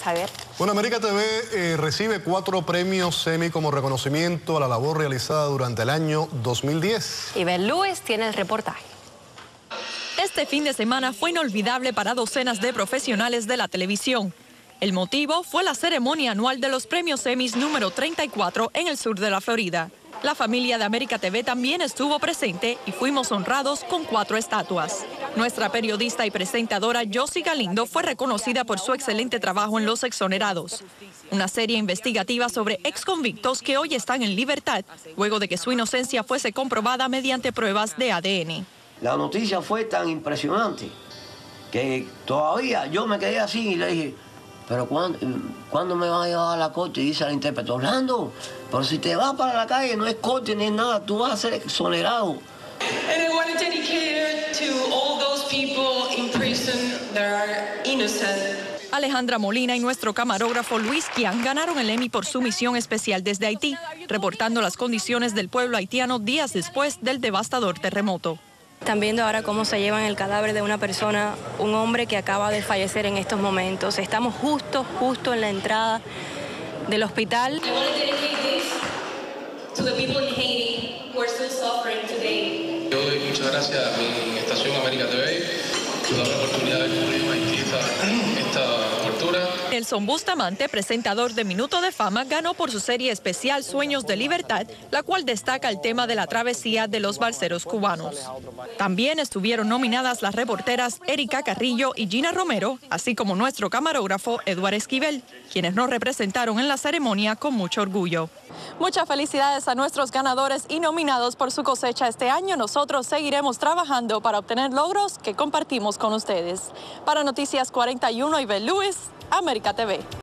Javier. Bueno, América TV eh, recibe cuatro premios semi como reconocimiento a la labor realizada durante el año 2010. Y Ben Lewis tiene el reportaje. Este fin de semana fue inolvidable para docenas de profesionales de la televisión. El motivo fue la ceremonia anual de los premios Emmys número 34 en el sur de la Florida. La familia de América TV también estuvo presente y fuimos honrados con cuatro estatuas. Nuestra periodista y presentadora Josie Galindo fue reconocida por su excelente trabajo en Los Exonerados, una serie investigativa sobre exconvictos que hoy están en libertad luego de que su inocencia fuese comprobada mediante pruebas de ADN. La noticia fue tan impresionante que todavía yo me quedé así y le dije, pero ¿cuándo, me van a llevar a la corte? Y dice el intérprete, Orlando, pero si te vas para la calle no es corte ni es nada, tú vas a ser exonerado. And I want to dedicate to all those people in prison that are innocent. Alejandra Molina y nuestro camarógrafo Luis Kian ganaron el Emmy por su misión especial desde Haití, reportando las condiciones del pueblo haitiano días después del devastador terremoto. Están viendo ahora cómo se llevan el cadáver de una persona, un hombre que acaba de fallecer en estos momentos. Estamos justo, justo en la entrada del hospital. Yo doy muchas gracias a mi estación América TV por la oportunidad de cubrir Haití esta Nelson Bustamante, presentador de Minuto de Fama, ganó por su serie especial Sueños de Libertad, la cual destaca el tema de la travesía de los balseros cubanos. También estuvieron nominadas las reporteras Erika Carrillo y Gina Romero, así como nuestro camarógrafo Eduardo Esquivel, quienes nos representaron en la ceremonia con mucho orgullo. Muchas felicidades a nuestros ganadores y nominados por su cosecha este año. Nosotros seguiremos trabajando para obtener logros que compartimos con ustedes. Para Noticias 41, Ibel Luis, América TV.